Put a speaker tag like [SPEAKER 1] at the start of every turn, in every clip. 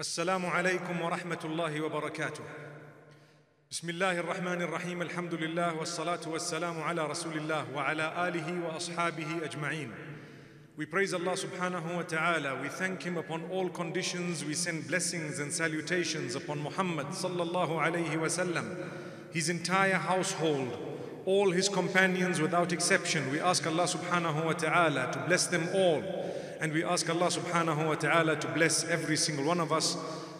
[SPEAKER 1] السلام عليكم ورحمة الله وبركاته. بسم الله الرحمن الرحيم الحمد لله والصلاة والسلام على رسول الله وعلى آله وأصحابه أجمعين. We praise Allah subhanahu wa ta'ala. We thank Him upon all conditions. We send blessings and salutations upon Muhammad sallallahu alayhi wasallam, his entire household, all his companions without exception. We ask Allah subhanahu wa ta'ala to bless them all. And we ask Allah subhanahu wa ta'ala to bless every single one of us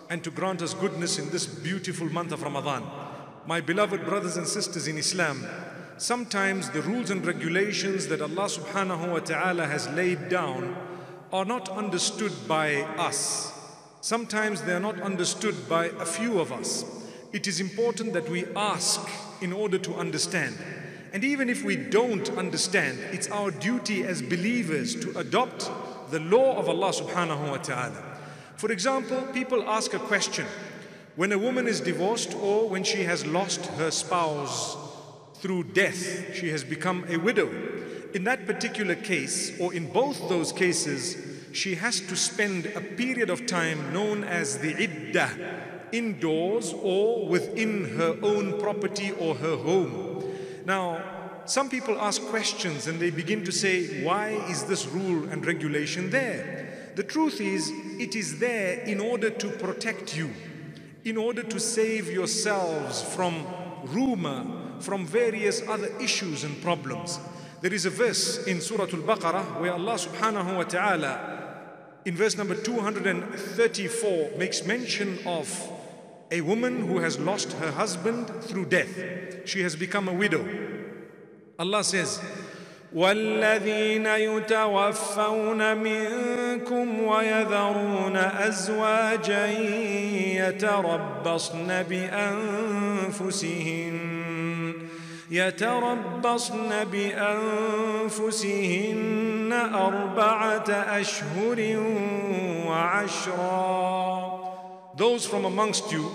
[SPEAKER 1] and to grant us goodness in this beautiful month of Ramadan. My beloved brothers and sisters in Islam, sometimes the rules and regulations that Allah subhanahu wa ta'ala has laid down are not understood by us. Sometimes they are not understood by a few of us. It is important that we ask in order to understand. And even if we don't understand, it's our duty as believers to adopt the law of Allah subhanahu wa ta'ala. For example, people ask a question. When a woman is divorced or when she has lost her spouse through death, she has become a widow. In that particular case, or in both those cases, she has to spend a period of time known as the iddah, indoors or within her own property or her home. Now, some people ask questions and they begin to say, why is this rule and regulation there? The truth is, it is there in order to protect you, in order to save yourselves from rumor, from various other issues and problems. There is a verse in Surah Al-Baqarah where Allah subhanahu wa ta'ala in verse number 234 makes mention of a woman who has lost her husband through death. She has become a widow. Allah says, والذين يتوفون منكم ويذرون أزواجا يتربصن بأنفسهن يتربصن بأنفسهن أربعة أشهر وعشرا. Those from amongst you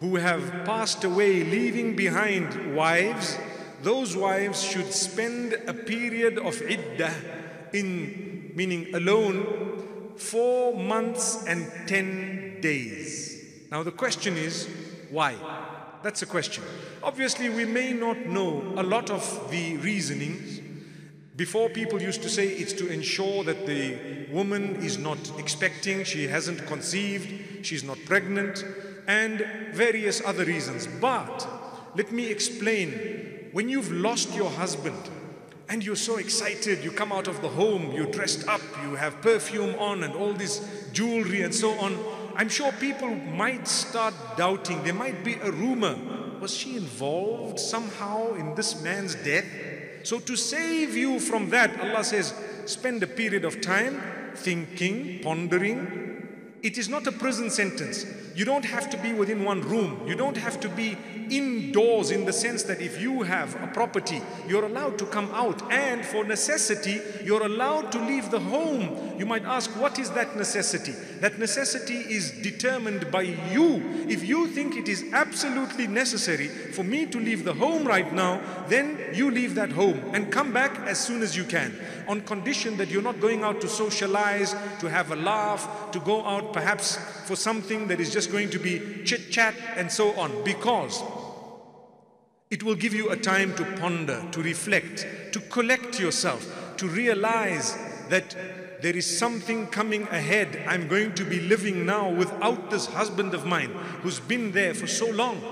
[SPEAKER 1] who have passed away leaving behind wives those wives should spend a period of iddah in meaning alone four months and ten days. Now the question is why? That's a question. Obviously we may not know a lot of the reasonings before people used to say it's to ensure that the woman is not expecting she hasn't conceived she's not pregnant and various other reasons. But let me explain when you've lost your husband and you're so excited, you come out of the home, you're dressed up, you have perfume on and all this jewelry and so on, I'm sure people might start doubting. There might be a rumor. Was she involved somehow in this man's death? So, to save you from that, Allah says, spend a period of time thinking, pondering. It is not a prison sentence. You don't have to be within one room. You don't have to be indoors in the sense that if you have a property, you're allowed to come out. And for necessity, you're allowed to leave the home. You might ask, what is that necessity? That necessity is determined by you. If you think it is absolutely necessary for me to leave the home right now, then you leave that home and come back as soon as you can. On condition that you're not going out to socialize, to have a laugh, to go out perhaps for something that is just going to be chit chat and so on. Because it will give you a time to ponder, to reflect, to collect yourself, to realize that there is something coming ahead. I'm going to be living now without this husband of mine who's been there for so long.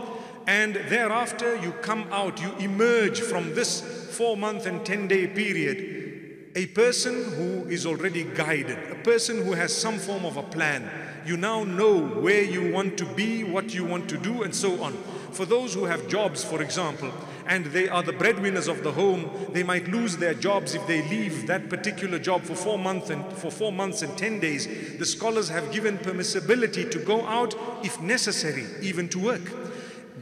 [SPEAKER 1] And thereafter, you come out, you emerge from this four month and 10 day period a person who is already guided, a person who has some form of a plan. You now know where you want to be, what you want to do, and so on. For those who have jobs, for example, and they are the breadwinners of the home, they might lose their jobs if they leave that particular job for four months and for four months and ten days. The scholars have given permissibility to go out if necessary, even to work.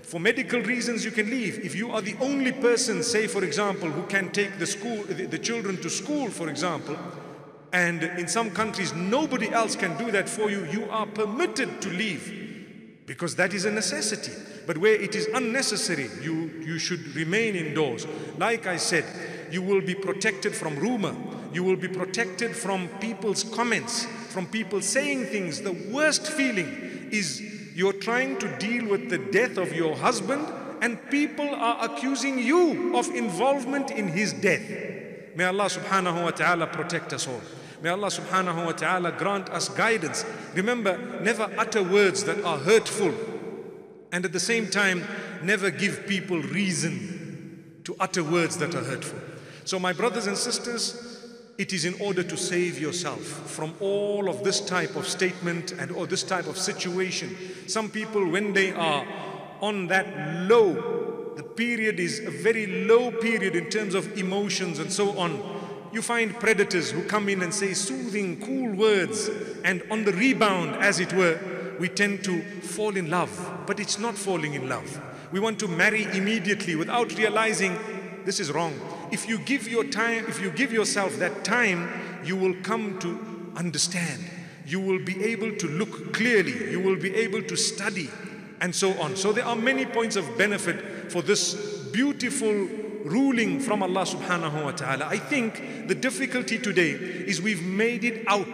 [SPEAKER 1] For medical reasons, you can leave. If you are the only person, say for example, who can take the school, the, the children to school, for example, and in some countries nobody else can do that for you, you are permitted to leave because that is a necessity. But where it is unnecessary, you, you should remain indoors. Like I said, you will be protected from rumor. You will be protected from people's comments, from people saying things. The worst feeling is you're trying to deal with the death of your husband and people are accusing you of involvement in his death. May Allah subhanahu wa ta'ala protect us all. May Allah subhanahu wa ta'ala grant us guidance. Remember, never utter words that are hurtful. And at the same time, never give people reason to utter words that are hurtful. So, my brothers and sisters, it is in order to save yourself from all of this type of statement and or this type of situation. Some people, when they are on that low, the period is a very low period in terms of emotions and so on. You find predators who come in and say soothing, cool words, and on the rebound, as it were, we tend to fall in love. But it's not falling in love. We want to marry immediately without realizing this is wrong. If you give your time, if you give yourself that time, you will come to understand. You will be able to look clearly. You will be able to study and so on. So there are many points of benefit for this beautiful ruling from Allah subhanahu wa ta'ala. I think the difficulty today is we've made it out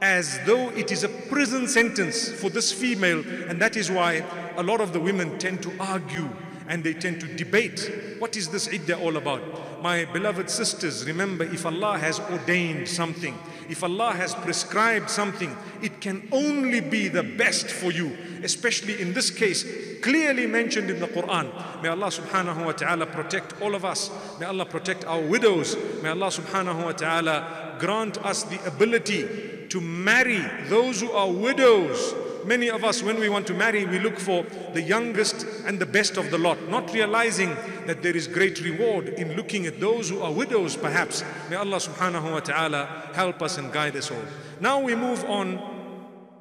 [SPEAKER 1] as though it is a prison sentence for this female and that is why a lot of the women tend to argue and they tend to debate what is this iddah all about? My beloved sisters remember if allah has ordained something if allah has prescribed something it can only be the best for you especially in this case clearly mentioned in the quran. May allah subhanahu wa ta'ala protect all of us. May allah protect our widows. May allah subhanahu wa ta'ala grant us the ability to marry those who are widows. Many of us, when we want to marry, we look for the youngest and the best of the lot, not realizing that there is great reward in looking at those who are widows, perhaps. May Allah subhanahu wa ta'ala help us and guide us all. Now we move on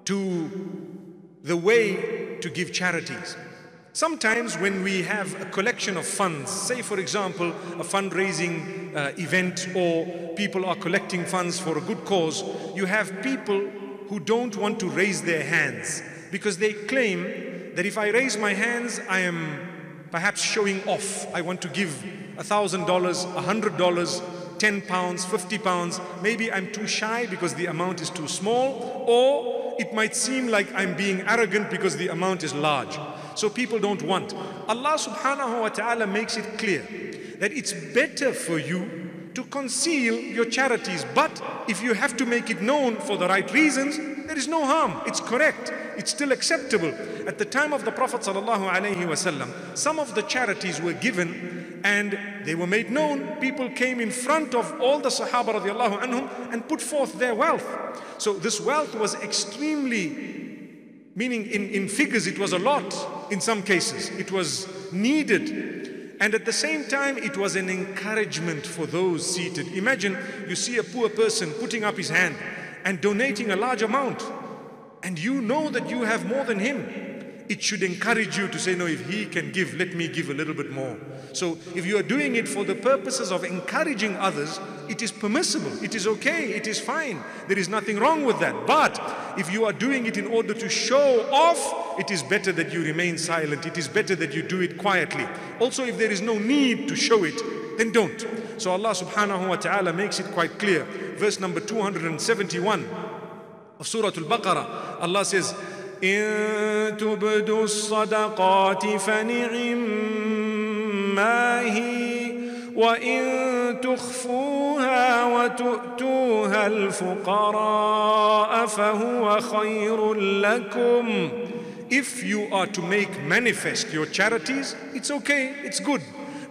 [SPEAKER 1] to the way to give charities. Sometimes when we have a collection of funds, say for example, a fundraising uh, event or people are collecting funds for a good cause, you have people who don't want to raise their hands because they claim that if I raise my hands, I am perhaps showing off. I want to give a thousand dollars, a hundred dollars, 10 pounds, 50 pounds. Maybe I'm too shy because the amount is too small, or it might seem like I'm being arrogant because the amount is large. So people don't want. Allah subhanahu wa ta'ala makes it clear that it's better for you to conceal your charities. But if you have to make it known for the right reasons, there is no harm. It's correct. It's still acceptable. At the time of the Prophet ﷺ, some of the charities were given and they were made known. People came in front of all the Sahaba radiallahu anhum and put forth their wealth. So this wealth was extremely, meaning in, in figures it was a lot in some cases. It was needed and at the same time, it was an encouragement for those seated. Imagine you see a poor person putting up his hand and donating a large amount, and you know that you have more than him it should encourage you to say, no, if he can give, let me give a little bit more. So if you are doing it for the purposes of encouraging others, it is permissible, it is okay, it is fine. There is nothing wrong with that. But if you are doing it in order to show off, it is better that you remain silent. It is better that you do it quietly. Also, if there is no need to show it, then don't. So Allah subhanahu wa ta'ala makes it quite clear. Verse number 271 of Surah Al-Baqarah, Allah says, إن تبدوا الصدقات فنعم ما هي وإن تخفوها وتؤتوها الفقراء فهو خير لكم If you are to make manifest your charities, it's okay, it's good.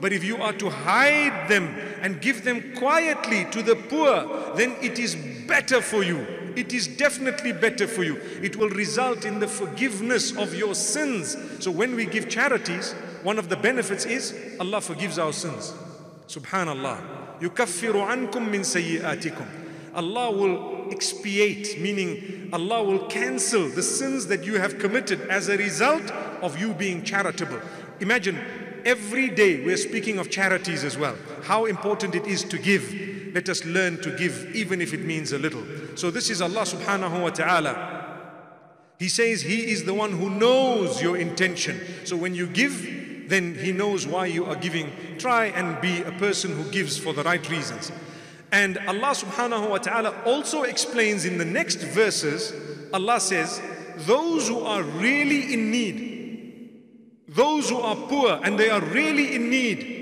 [SPEAKER 1] But if you are to hide them and give them quietly to the poor, then it is better for you. It is definitely better for you. It will result in the forgiveness of your sins. So when we give charities, one of the benefits is Allah forgives our sins. Subhanallah. Yukaffiru ankum min sayyi'atikum. Allah will expiate, meaning Allah will cancel the sins that you have committed as a result of you being charitable. Imagine every day we're speaking of charities as well, how important it is to give let us learn to give even if it means a little. So this is Allah subhanahu wa ta'ala. He says He is the one who knows your intention. So when you give, then He knows why you are giving. Try and be a person who gives for the right reasons. And Allah subhanahu wa ta'ala also explains in the next verses, Allah says, those who are really in need, those who are poor and they are really in need,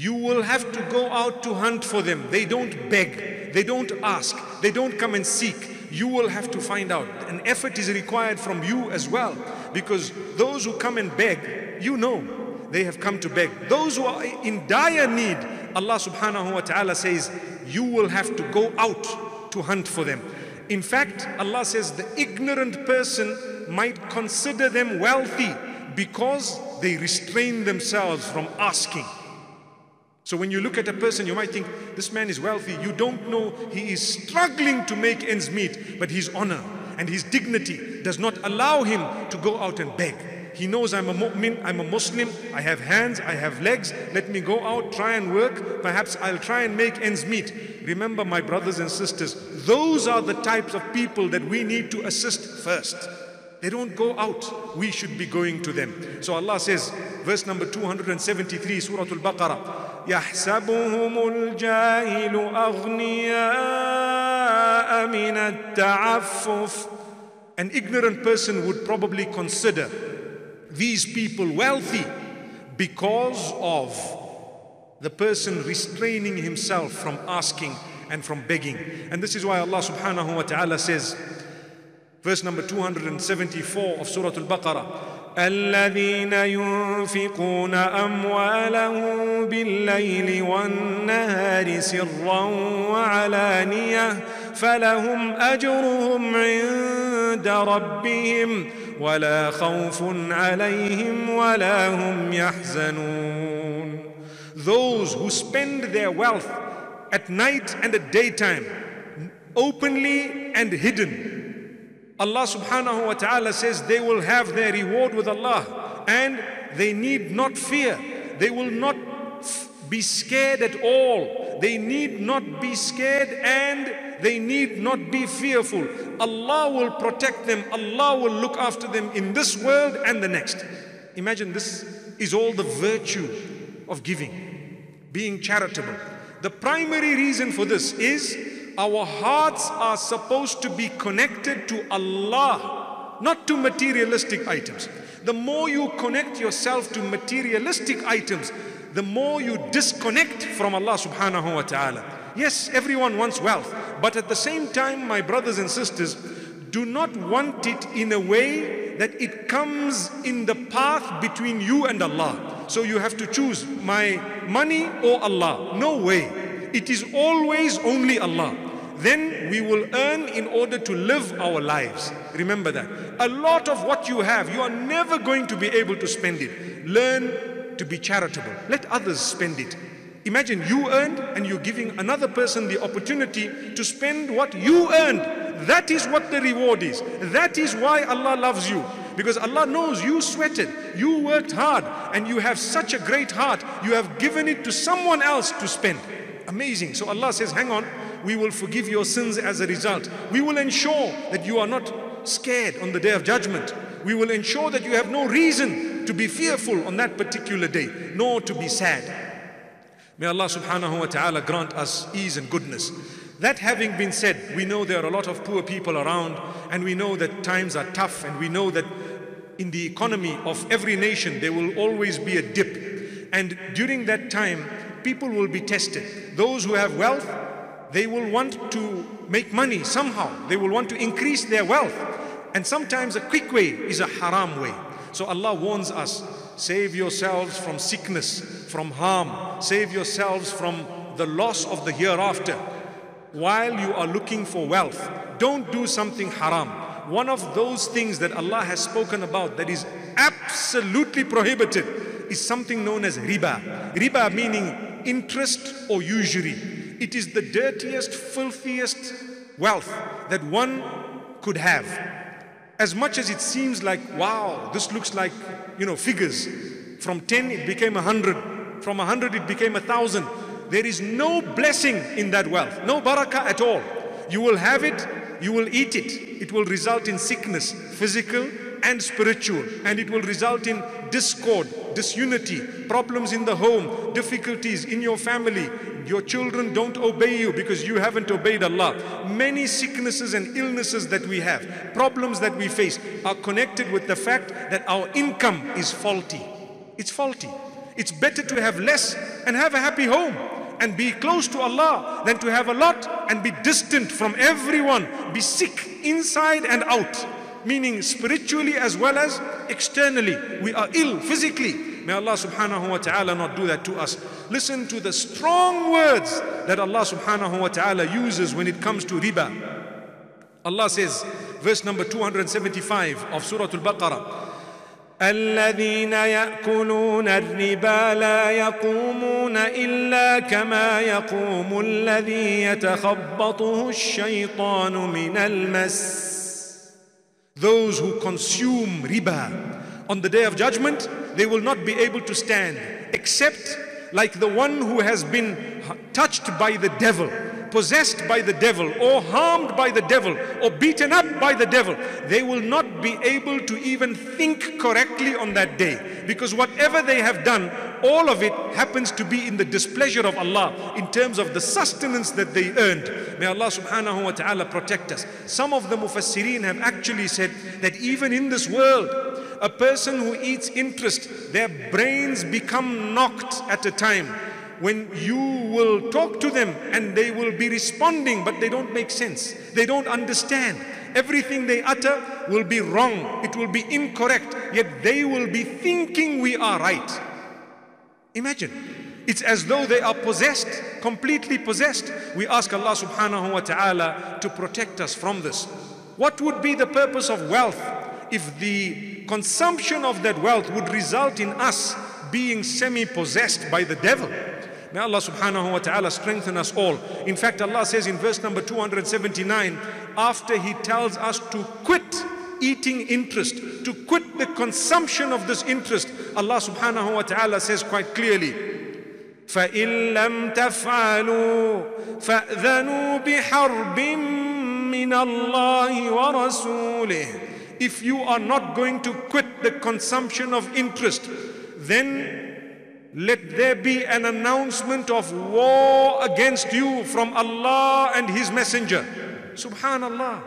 [SPEAKER 1] you will have to go out to hunt for them. They don't beg, they don't ask, they don't come and seek. You will have to find out. An effort is required from you as well because those who come and beg, you know they have come to beg. Those who are in dire need, Allah subhanahu wa ta'ala says, you will have to go out to hunt for them. In fact, Allah says the ignorant person might consider them wealthy because they restrain themselves from asking. So when you look at a person, you might think, this man is wealthy. You don't know he is struggling to make ends meet, but his honor and his dignity does not allow him to go out and beg. He knows I'm a mu'min, I'm a Muslim, I have hands, I have legs, let me go out, try and work, perhaps I'll try and make ends meet. Remember, my brothers and sisters, those are the types of people that we need to assist first. They don't go out, we should be going to them. So Allah says, verse number 273, Surah Al Baqarah, يحسبهم الجاهل أغنياء من التعفف An ignorant person would probably consider these people wealthy because of the person restraining himself from asking and from begging. And this is why Allah subhanahu wa ta'ala says, verse number 274 of Surah Al-Baqarah, الذين ينفقون أموالهم بالليل والنهار سرا وعلانية فلهم أجرهم عند ربهم ولا خوف عليهم ولا هم يحزنون Those who spend their wealth at night and at daytime, openly and hidden. Allah subhanahu wa ta'ala says they will have their reward with Allah and they need not fear. They will not be scared at all. They need not be scared and they need not be fearful. Allah will protect them. Allah will look after them in this world and the next. Imagine this is all the virtue of giving, being charitable. The primary reason for this is our hearts are supposed to be connected to Allah, not to materialistic items. The more you connect yourself to materialistic items, the more you disconnect from Allah subhanahu wa ta'ala. Yes, everyone wants wealth, but at the same time, my brothers and sisters, do not want it in a way that it comes in the path between you and Allah. So you have to choose my money or Allah. No way. It is always only Allah. Then we will earn in order to live our lives. Remember that. A lot of what you have, you are never going to be able to spend it. Learn to be charitable. Let others spend it. Imagine you earned and you're giving another person the opportunity to spend what you earned. That is what the reward is. That is why Allah loves you. Because Allah knows you sweated, you worked hard, and you have such a great heart. You have given it to someone else to spend. Amazing. So Allah says, hang on, we will forgive your sins as a result. We will ensure that you are not scared on the day of judgment. We will ensure that you have no reason to be fearful on that particular day, nor to be sad. May Allah subhanahu wa ta'ala grant us ease and goodness. That having been said, we know there are a lot of poor people around, and we know that times are tough, and we know that in the economy of every nation there will always be a dip. And during that time, people will be tested. Those who have wealth, they will want to make money somehow. They will want to increase their wealth. And sometimes a quick way is a haram way. So Allah warns us save yourselves from sickness, from harm, save yourselves from the loss of the hereafter. While you are looking for wealth, don't do something haram. One of those things that Allah has spoken about that is absolutely prohibited is something known as riba. Riba meaning interest or usury. It is the dirtiest, filthiest wealth that one could have. As much as it seems like, wow, this looks like, you know, figures. From 10 it became a 100. From a 100 it became a 1,000. There is no blessing in that wealth. No barakah at all. You will have it, you will eat it. It will result in sickness, physical and spiritual. And it will result in discord, disunity, problems in the home, difficulties in your family, your children don't obey you because you haven't obeyed Allah. Many sicknesses and illnesses that we have, problems that we face, are connected with the fact that our income is faulty. It's faulty. It's better to have less and have a happy home and be close to Allah than to have a lot and be distant from everyone, be sick inside and out Meaning spiritually as well as externally. We are ill physically. May Allah subhanahu wa ta'ala not do that to us. Listen to the strong words that Allah subhanahu wa ta'ala uses when it comes to riba. Allah says, verse number 275 of Surah Al-Baqarah,
[SPEAKER 2] الذين ياكلون الربا لا يقومون الا كما يقوم الذي يتخبطه الشيطان من المس
[SPEAKER 1] those who consume riba on the day of judgment, they will not be able to stand except like the one who has been touched by the devil possessed by the devil or harmed by the devil or beaten up by the devil, they will not be able to even think correctly on that day. Because whatever they have done, all of it happens to be in the displeasure of Allah in terms of the sustenance that they earned. May Allah subhanahu wa ta'ala protect us. Some of the mufassirin have actually said that even in this world, a person who eats interest, their brains become knocked at a time when you will talk to them and they will be responding, but they don't make sense. They don't understand. Everything they utter will be wrong. It will be incorrect. Yet they will be thinking we are right. Imagine. It's as though they are possessed, completely possessed. We ask Allah subhanahu wa ta'ala to protect us from this. What would be the purpose of wealth if the consumption of that wealth would result in us being semi possessed by the devil? May Allah subhanahu wa ta'ala strengthen us all. In fact, Allah says in verse number 279, after He tells us to quit eating interest, to quit the consumption of this interest, Allah subhanahu wa ta'ala says quite clearly,
[SPEAKER 2] فإن لم تفعلوا فأذنوا بحرب من الله ورسوله
[SPEAKER 1] If you are not going to quit the consumption of interest, then let there be an announcement of war against you from Allah and His Messenger. Subhanallah.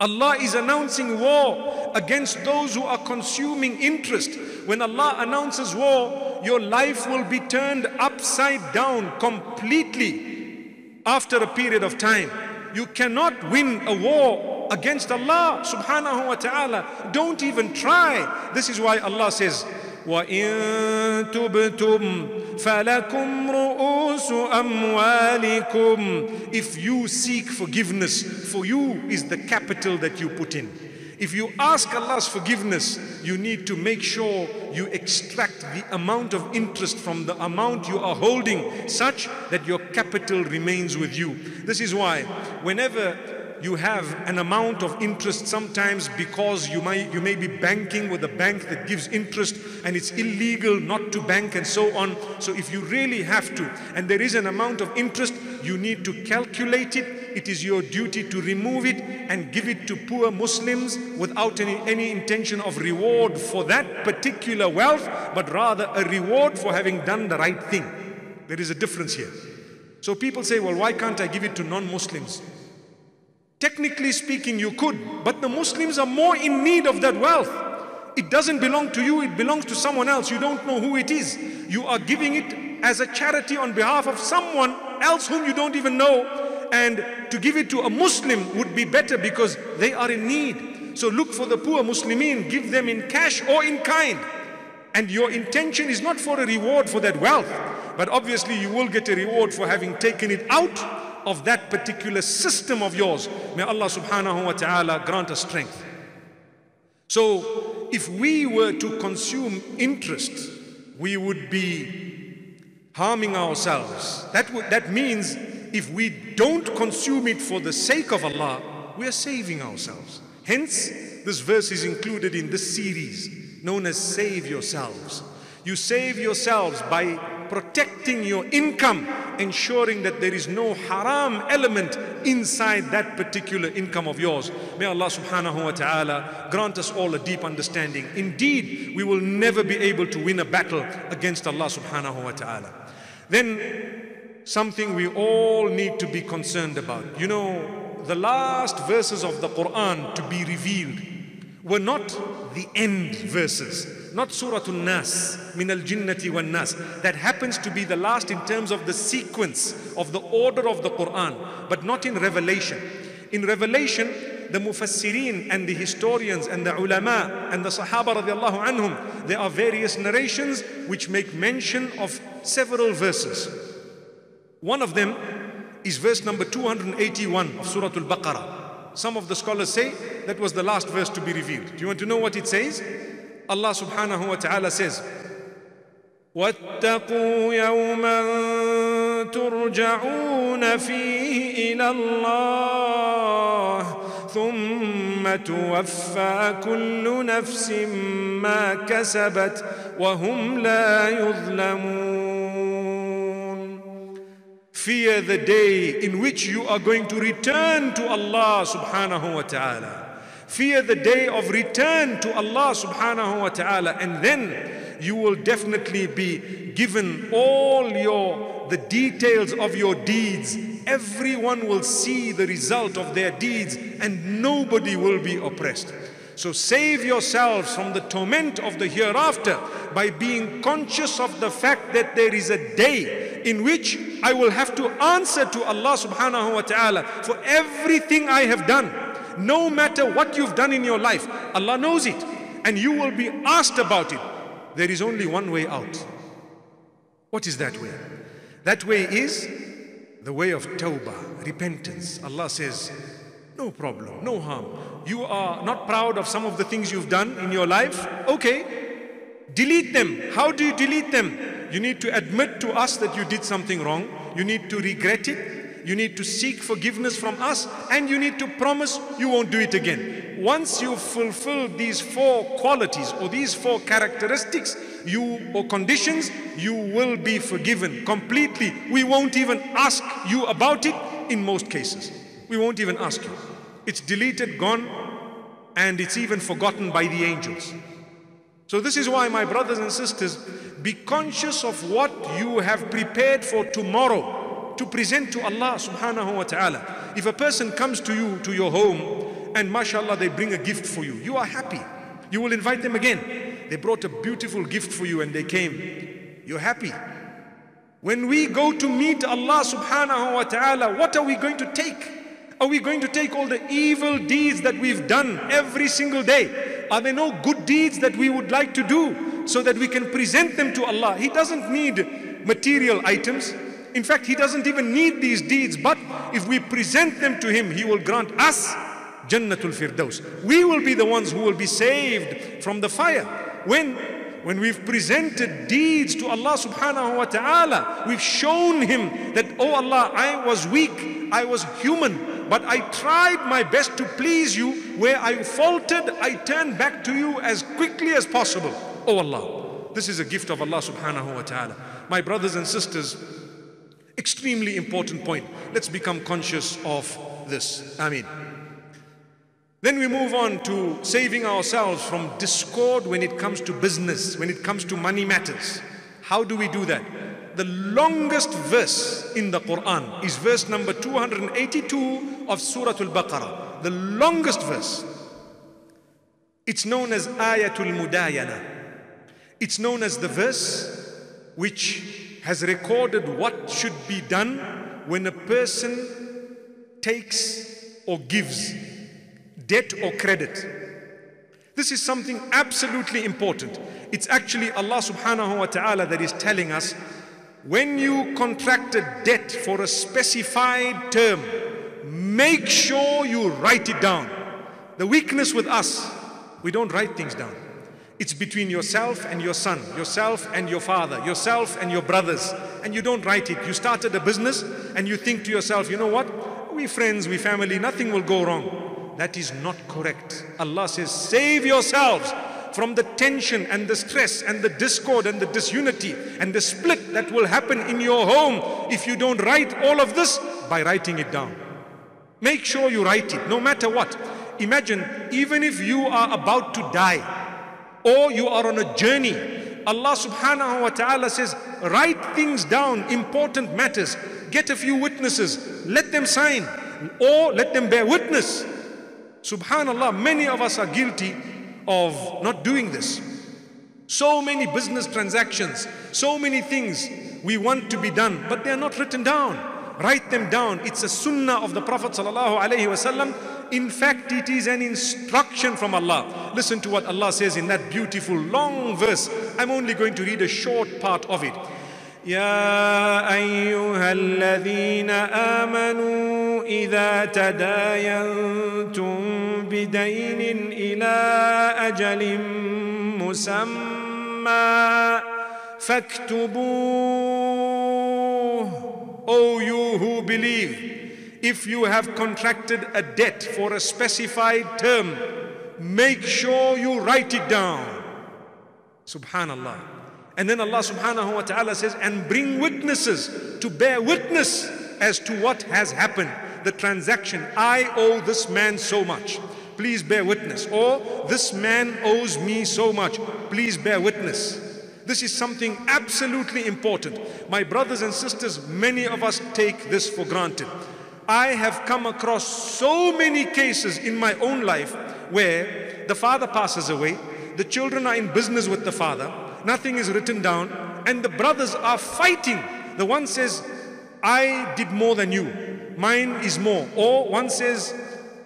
[SPEAKER 1] Allah is announcing war against those who are consuming interest. When Allah announces war, your life will be turned upside down completely after a period of time. You cannot win a war against Allah subhanahu wa ta'ala. Don't even try. This is why Allah says,
[SPEAKER 2] وإن تبتم فلكم رؤوس أموالكم
[SPEAKER 1] If you seek forgiveness, for you is the capital that you put in. If you ask Allah's forgiveness, you need to make sure you extract the amount of interest from the amount you are holding such that your capital remains with you. This is why whenever you have an amount of interest sometimes because you may, you may be banking with a bank that gives interest and it's illegal not to bank and so on. So if you really have to and there is an amount of interest, you need to calculate it. It is your duty to remove it and give it to poor Muslims without any, any intention of reward for that particular wealth, but rather a reward for having done the right thing. There is a difference here. So people say, well, why can't I give it to non-Muslims? Technically speaking, you could, but the Muslims are more in need of that wealth. It doesn't belong to you, it belongs to someone else. You don't know who it is. You are giving it as a charity on behalf of someone else whom you don't even know. And to give it to a Muslim would be better because they are in need. So look for the poor Muslimin, give them in cash or in kind. And your intention is not for a reward for that wealth, but obviously you will get a reward for having taken it out of that particular system of yours. May Allah subhanahu wa ta'ala grant us strength. So, if we were to consume interest, we would be harming ourselves. That, that means if we don't consume it for the sake of Allah, we are saving ourselves. Hence, this verse is included in this series known as Save Yourselves. You save yourselves by protecting your income, ensuring that there is no haram element inside that particular income of yours. May Allah subhanahu wa ta'ala grant us all a deep understanding. Indeed, we will never be able to win a battle against Allah subhanahu wa ta'ala. Then something we all need to be concerned about. You know, the last verses of the Quran to be revealed were not the end verses, not Surah An-Nas, Min al-Jinnati wan-Nas. That happens to be the last in terms of the sequence of the order of the Quran, but not in Revelation. In Revelation, the Mufassirin and the historians and the ulama and the Sahaba radiallahu anhum, there are various narrations which make mention of several verses. One of them is verse number 281 of Surah Al-Baqarah. Some of the scholars say that was the last verse to be revealed. Do you want to know what it says? الله سبحانه وتعالى says
[SPEAKER 2] واتقوا يوما ترجعون فيه إلى الله ثم توفى كل نفس ما كسبت وهم لا يظلمون
[SPEAKER 1] Fear the day in which you are going to return to Allah subhanahu wa ta'ala. Fear the day of return to Allah subhanahu wa ta'ala and then you will definitely be given all your the details of your deeds. Everyone will see the result of their deeds and nobody will be oppressed. So save yourselves from the torment of the hereafter by being conscious of the fact that there is a day in which I will have to answer to Allah subhanahu wa ta'ala for everything I have done no matter what you've done in your life Allah knows it and you will be asked about it there is only one way out. What is that way? That way is the way of tawbah, repentance. Allah says, no problem, no harm. You are not proud of some of the things you've done in your life? Okay, delete them. How do you delete them? You need to admit to us that you did something wrong. You need to regret it. You need to seek forgiveness from us. And you need to promise you won't do it again once you fulfill these four qualities or these four characteristics, you or conditions, you will be forgiven completely. We won't even ask you about it in most cases. We won't even ask you. It's deleted, gone, and it's even forgotten by the angels. So this is why my brothers and sisters, be conscious of what you have prepared for tomorrow to present to Allah subhanahu wa ta'ala. If a person comes to you, to your home, and mashallah they bring a gift for you. You are happy. You will invite them again. They brought a beautiful gift for you and they came. You're happy. When we go to meet Allah subhanahu wa ta'ala, what are we going to take? Are we going to take all the evil deeds that we've done every single day? Are there no good deeds that we would like to do so that we can present them to Allah? He doesn't need material items. In fact, He doesn't even need these deeds. But if we present them to Him, He will grant us Jannatul Firdaus. We will be the ones who will be saved from the fire. When? When we've presented deeds to Allah subhanahu wa ta'ala, we've shown Him that, oh Allah, I was weak, I was human, but I tried my best to please you. Where I faltered, I turned back to you as quickly as possible. Oh Allah, this is a gift of Allah subhanahu wa ta'ala. My brothers and sisters, extremely important point. Let's become conscious of this. Ameen. Then we move on to saving ourselves from discord when it comes to business, when it comes to money matters. How do we do that? The longest verse in the Quran is verse number 282 of Surah Al-Baqarah. The longest verse. It's known as Ayatul Mudayana. It's known as the verse which has recorded what should be done when a person takes or gives debt or credit. This is something absolutely important. It's actually Allah subhanahu wa ta'ala that is telling us when you contract a debt for a specified term, make sure you write it down. The weakness with us, we don't write things down. It's between yourself and your son, yourself and your father, yourself and your brothers, and you don't write it. You started a business and you think to yourself, you know what? We friends, we family, nothing will go wrong. That is not correct. Allah says, save yourselves from the tension and the stress and the discord and the disunity and the split that will happen in your home if you don't write all of this by writing it down. Make sure you write it, no matter what. Imagine, even if you are about to die or you are on a journey Allah subhanahu wa ta'ala says, write things down, important matters. Get a few witnesses, let them sign, or let them bear witness. Subhanallah, many of us are guilty of not doing this. So many business transactions, so many things we want to be done, but they are not written down. Write them down. It's a sunnah of the Prophet sallallahu alaihi wasallam. In fact, it is an instruction from Allah. Listen to what Allah says in that beautiful long verse. I'm only going to read a short part of it.
[SPEAKER 2] يا أيها الذين آمنوا إذا تداينتم بدين إلى أجل مسمى فاكتبوه
[SPEAKER 1] O you who believe, if you have contracted a debt for a specified term, make sure you write it down. Subhanallah. And then Allah subhanahu wa ta'ala says, and bring witnesses to bear witness as to what has happened. The transaction, I owe this man so much. Please bear witness. Or this man owes me so much. Please bear witness. This is something absolutely important. My brothers and sisters, many of us take this for granted. I have come across so many cases in my own life where the father passes away, the children are in business with the father, nothing is written down, and the brothers are fighting. The one says, I did more than you, mine is more. Or one says,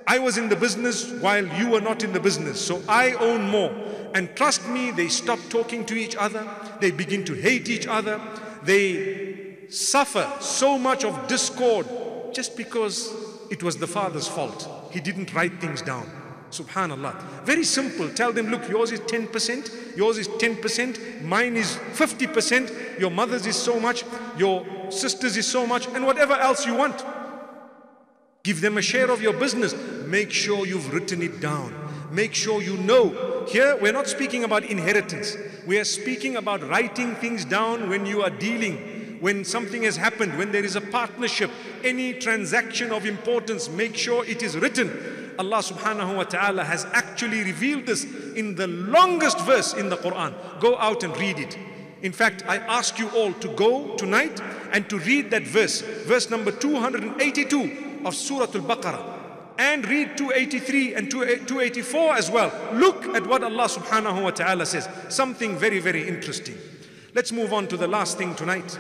[SPEAKER 1] I was in the business while you were not in the business, so I own more. And trust me, they stop talking to each other, they begin to hate each other, they suffer so much of discord just because it was the father's fault. He didn't write things down. Subhanallah. Very simple. Tell them, look, yours is 10%, yours is 10%, mine is 50%, your mother's is so much, your sister's is so much, and whatever else you want. Give them a share of your business. Make sure you've written it down. Make sure you know. Here, we're not speaking about inheritance. We are speaking about writing things down when you are dealing, when something has happened, when there is a partnership, any transaction of importance. Make sure it is written. Allah subhanahu wa ta'ala has actually revealed this in the longest verse in the Quran. Go out and read it. In fact, I ask you all to go tonight and to read that verse, verse number 282 of Surah Al-Baqarah and read 283 and 284 as well. Look at what Allah subhanahu wa ta'ala says. Something very, very interesting. Let's move on to the last thing tonight,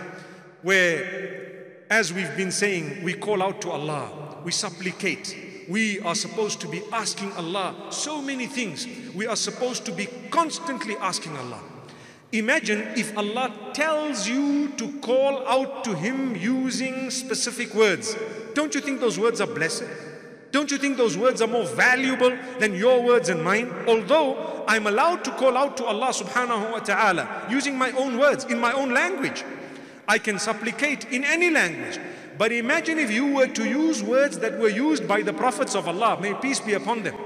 [SPEAKER 1] where, as we've been saying, we call out to Allah, we supplicate. We are supposed to be asking Allah so many things. We are supposed to be constantly asking Allah. Imagine if Allah tells you to call out to Him using specific words. Don't you think those words are blessed? Don't you think those words are more valuable than your words and mine? Although I'm allowed to call out to Allah subhanahu wa ta'ala using my own words, in my own language. I can supplicate in any language. But imagine if you were to use words that were used by the prophets of Allah, may peace be upon them.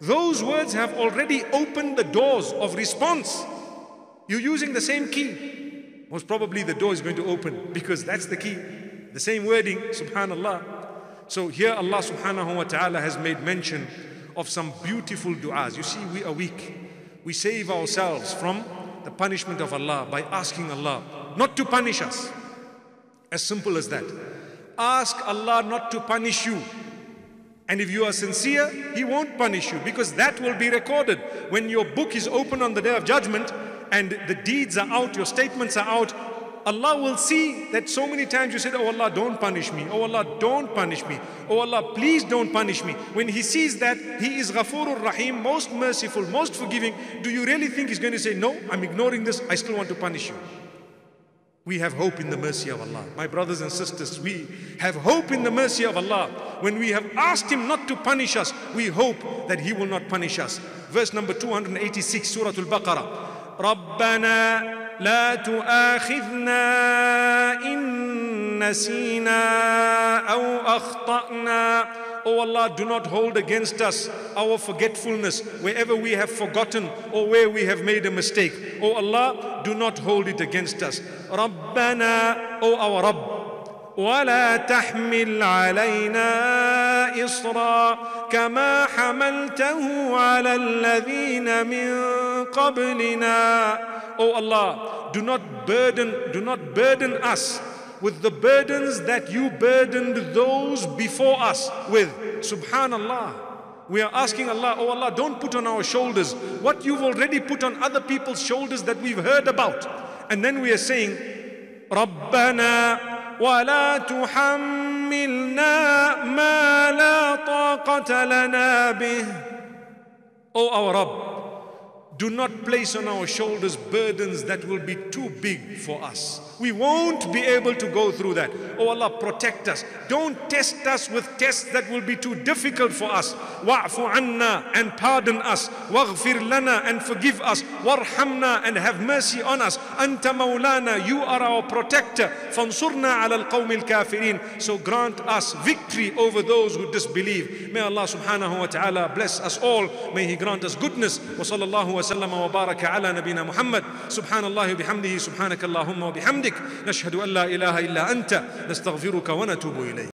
[SPEAKER 1] Those words have already opened the doors of response. You're using the same key. Most probably the door is going to open because that's the key. The same wording, subhanallah. So here Allah subhanahu wa ta'ala has made mention of some beautiful du'as. You see, we are weak. We save ourselves from the punishment of Allah by asking Allah not to punish us. As simple as that. Ask Allah not to punish you. And if you are sincere, He won't punish you because that will be recorded. When your book is open on the day of judgment and the deeds are out, your statements are out, Allah will see that so many times you said, Oh Allah, don't punish me. Oh Allah, don't punish me. Oh Allah, please don't punish me. When He sees that He is Ghafurur Rahim, most merciful, most forgiving, do you really think He's going to say, No, I'm ignoring this, I still want to punish you? We have hope in the mercy of Allah. My brothers and sisters, we have hope in the mercy of Allah. When we have asked Him not to punish us, we hope that He will not punish us. Verse number 286, Surah Al Baqarah.
[SPEAKER 2] ربنا لا تؤاخذنا إن نسينا أو أخطأنا
[SPEAKER 1] Oh Allah, do not hold against us our forgetfulness wherever we have forgotten or where we have made a mistake. Oh Allah, do not hold it against us.
[SPEAKER 2] ربنا
[SPEAKER 1] Oh our Rabb.
[SPEAKER 2] ولا تحمل علينا إصرا كما حملته على الذين من قبلنا
[SPEAKER 1] O Allah, do not burden, do not burden us with the burdens that you burdened those before us with. Subhanallah. We are asking Allah, oh Allah, don't put on our shoulders what you've already put on other people's shoulders that we've heard about. And then we are saying,
[SPEAKER 2] ربنا ولا تحملنا ما لا طاقة لنا به
[SPEAKER 1] O our Rabb, do not place on our shoulders burdens that will be too big for us. We won't be able to go through that. Oh Allah, protect us. Don't test us with tests that will be too difficult for us. Wa'fu anna and pardon us. Waghfir lana and forgive us. Warhamna and have mercy on us. Anta maulana, you are our protector. Fansurna ala al-qawmi al-kafirin. So grant us victory over those who disbelieve. May Allah subhanahu wa ta'ala bless us all. May He grant us goodness. Wa sallallahu wa وسلم وبارك على نبينا محمد. سبحان الله وبحمده. سبحانك اللهم وبحمدك. نشهد أن لا إله إلا أنت. نستغفرك ونتوب إليك.